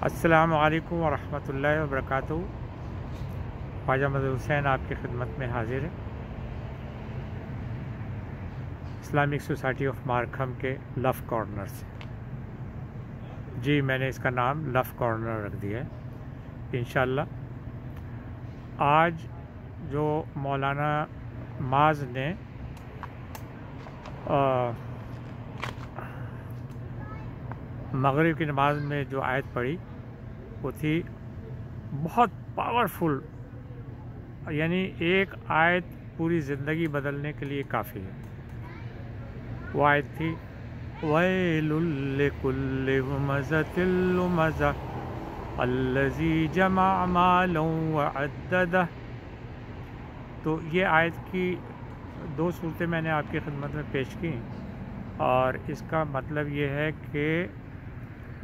अस्सलाम वालेकुम वरहमतुल्लाहि ख्वाजा मदद हुसैन आपकी खिदमत में हाजिर है। इस्लामिक सोसाइटी ऑफ़ मारखम के लव कॉर्नर से जी, मैंने इसका नाम लव कॉर्नर रख दिया है इन आज जो मौलाना माज ने मगरिब की नमाज़ में जो आयत पढ़ी वो थी बहुत पावरफुल यानी एक आयत पूरी ज़िंदगी बदलने के लिए काफ़ी है। वो आयत थी अल्लजी जमा तो ये आयत की दो सूरतें मैंने आपकी खिदमत में पेश की और इसका मतलब ये है कि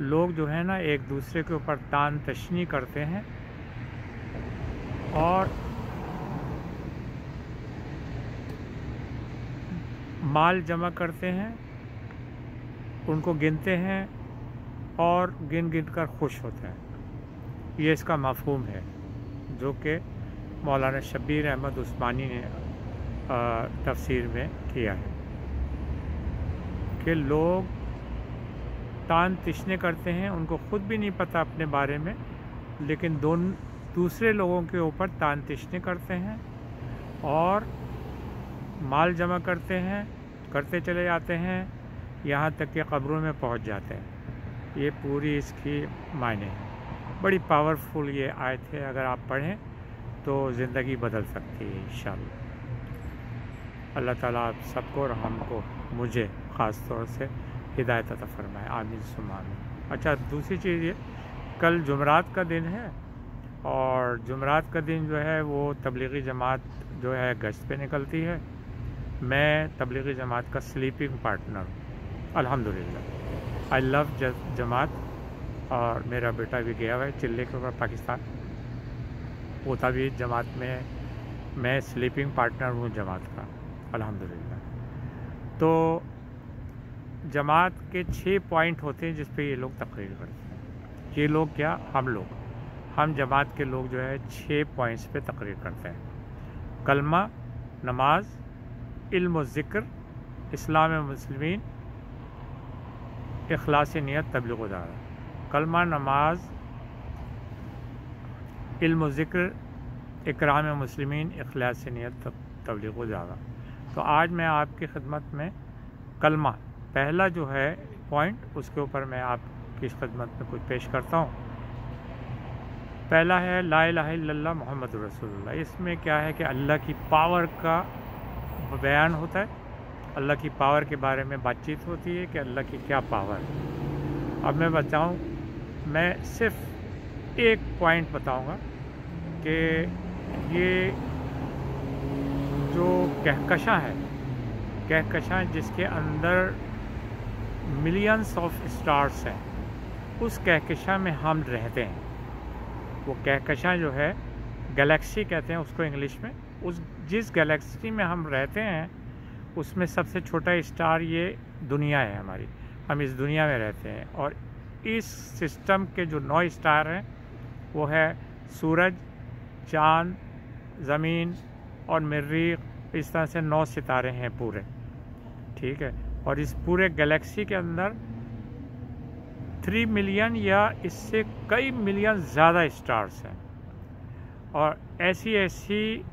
लोग जो है ना एक दूसरे के ऊपर तान तशनी करते हैं और माल जमा करते हैं, उनको गिनते हैं और गिन गिन कर खुश होते हैं। ये इसका मफहूम है, जो कि मौलाना शब्बीर अहमद उस्मानी ने तफसीर में किया है कि लोग तान तिश्ने करते हैं, उनको ख़ुद भी नहीं पता अपने बारे में, लेकिन दोन, दूसरे लोगों के ऊपर तान तिश्ने करते हैं और माल जमा करते हैं, करते चले जाते हैं, यहाँ तक कि कब्रों में पहुँच जाते हैं। ये पूरी इसकी मायने है। बड़ी पावरफुल ये आयत है, अगर आप पढ़ें तो ज़िंदगी बदल सकती है इन अल्लाह ताला आप सबको और हमको, मुझे ख़ास तौर से हिदायत अता फरमाए। आमीन सुमान अच्छा दूसरी चीज़ ये, कल जुमरात का दिन है और जुमरात का दिन जो है, वो तबलीगी जमात जो है, गश्त पे निकलती है। मैं तबलीगी जमात का स्लीपिंग पार्टनर हूँ। अल्हम्दुलिल्लाह। आई लव जमात और मेरा बेटा भी गया हुआ है चिल्ले के ऊपर पाकिस्तान। पोता भी जमात में मैं स्लीपिंग पार्टनर हूँ जमात का। अल्हम्दुलिल्लाह। तो जमात के छः पॉइंट होते हैं जिस पे ये लोग तकरीर करते हैं। ये लोग क्या? हम लोग। हम जमात के लोग जो है छः पॉइंट्स पे तकरीर करते हैं। कलमा, नमाज़, इल्म ज़िक्र, इस्लाम मुसलमिन अखलास नीयत, तबलीग दारा कलमा, नमाज़, इल्म ज़िक्र, इकराम मुसलमिन अखलास नीयत, तबलीग दारा तो आज मैं आपकी खिदमत में कलमा पहला जो है पॉइंट उसके ऊपर मैं आपकी खदमत में कुछ पेश करता हूँ। पहला है, ला इला मोहम्मद रसूलुल्लाह। इसमें क्या है कि अल्लाह की पावर का बयान होता है। अल्लाह की पावर के बारे में बातचीत होती है कि अल्लाह की क्या पावर है। अब मैं बताऊँ, मैं सिर्फ़ एक पॉइंट बताऊँगा कि ये जो कहकशा है, कहकशा जिसके अंदर मिलियंस ऑफ़ स्टार्स हैं। उस कहकशा में हम रहते हैं। वो कहकशा जो है गैलेक्सी कहते हैं उसको इंग्लिश में। उस, जिस गैलेक्सी में हम रहते हैं, उसमें सबसे छोटा स्टार ये दुनिया है हमारी। हम इस दुनिया में रहते हैं और इस सिस्टम के जो नौ स्टार हैं, वो है सूरज, चाँद, ज़मीन और मरीख इस तरह से नौ सितारे हैं पूरे। ठीक है? और इस पूरे गैलेक्सी के अंदर थ्री मिलियन या इससे कई मिलियन ज़्यादा स्टार्स हैं। और ऐसी ऐसी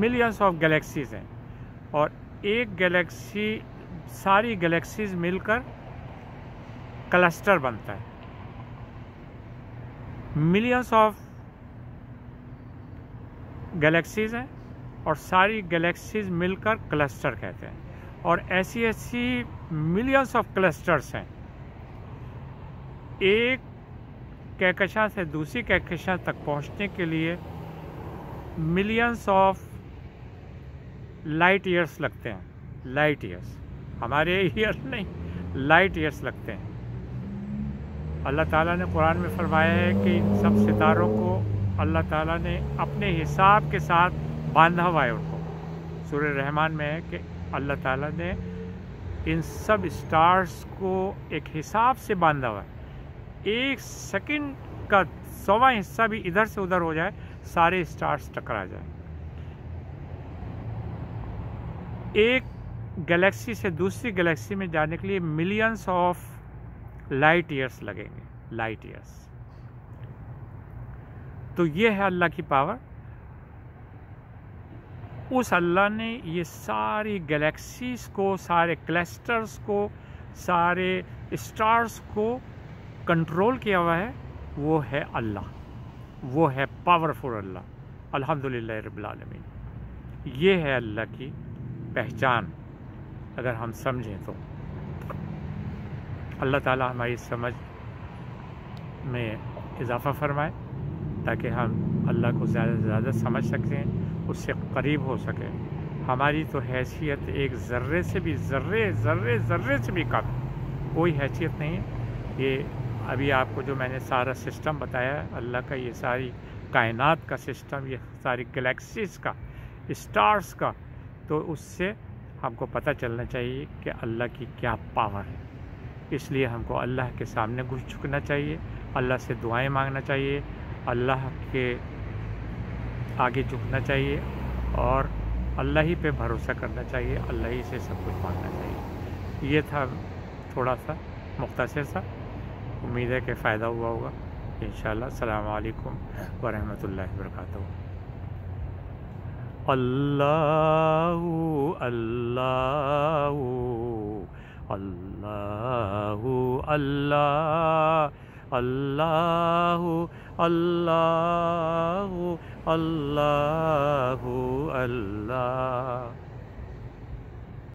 मिलियंस ऑफ़ गैलेक्सीज हैं। और एक गैलेक्सी सारी गैलेक्सीज मिलकर क्लस्टर बनता है। मिलियंस ऑफ़ गैलेक्सीज हैं। और सारी गैलेक्सीज मिलकर क्लस्टर कहते हैं। और ऐसी ऐसी मिलियंस ऑफ़ क्लस्टर्स हैं। एक कैकशा से दूसरी कैकशा तक पहुँचने के लिए मिलियंस ऑफ़ लाइट ईयर्स लगते हैं। लाइट ईयर्स हमारे ईयर्स नहीं लाइट ईयर्स लगते हैं। अल्लाह ताला ने कुरान में फरमाया है कि इन सब सितारों को अल्लाह ताला ने अपने हिसाब के साथ बांधा हुआ है उनको। सूर्य रहमान में है कि अल्लाह ताला ने इन सब स्टार्स को एक हिसाब से बांधा हुआ है। एक सेकंड का सवा हिस्सा भी इधर से उधर हो जाए, सारे स्टार्स टकरा जाए। एक गैलेक्सी से दूसरी गैलेक्सी में जाने के लिए मिलियंस ऑफ़ लाइट ईयर्स लगेंगे लाइट ईयर्स तो ये है अल्लाह की पावर उस अल्लाह ने ये सारी गैलेक्सीज को, सारे क्लस्टर्स को, सारे स्टार्स को कंट्रोल किया हुआ है, वो है अल्लाह। वो है पावरफुल अल्लाह। अल्हम्दुलिल्लाह रब्बिल आलमीन। ये है अल्लाह की पहचान, अगर हम समझें तो। अल्लाह ताला हमारी समझ में इजाफ़ा फरमाए, ताकि हम अल्लाह को ज़्यादा से ज़्यादा समझ सकें उससे करीब हो सके। हमारी तो हैसियत एक ज़र्रे से भी, ज़र्रे ज़र्रे ज़र्रे से भी कम। कोई हैसियत नहीं है। ये अभी आपको जो मैंने सारा सिस्टम बताया, अल्लाह का ये सारी कायनात का सिस्टम, ये सारी गलेक्सीज का, स्टार्स का तो उससे हमको पता चलना चाहिए कि अल्लाह की क्या पावर है। इसलिए हमको अल्लाह के सामने घुस झुकना चाहिए, अल्लाह से दुआएँ मांगना चाहिए, अल्लाह के आगे झुकना चाहिए और अल्लाह ही पे भरोसा करना चाहिए, अल्लाह ही से सब कुछ मांगना चाहिए। ये था थोड़ा सा मुख्तर सा। उम्मीद है कि फ़ायदा हुआ होगा। इन शलामकुम वरहमल वर्क अल्लाह अल्लाह अल्लाह अल्लाह अल्लाह अल्लाह। अल्लाह अल्लाह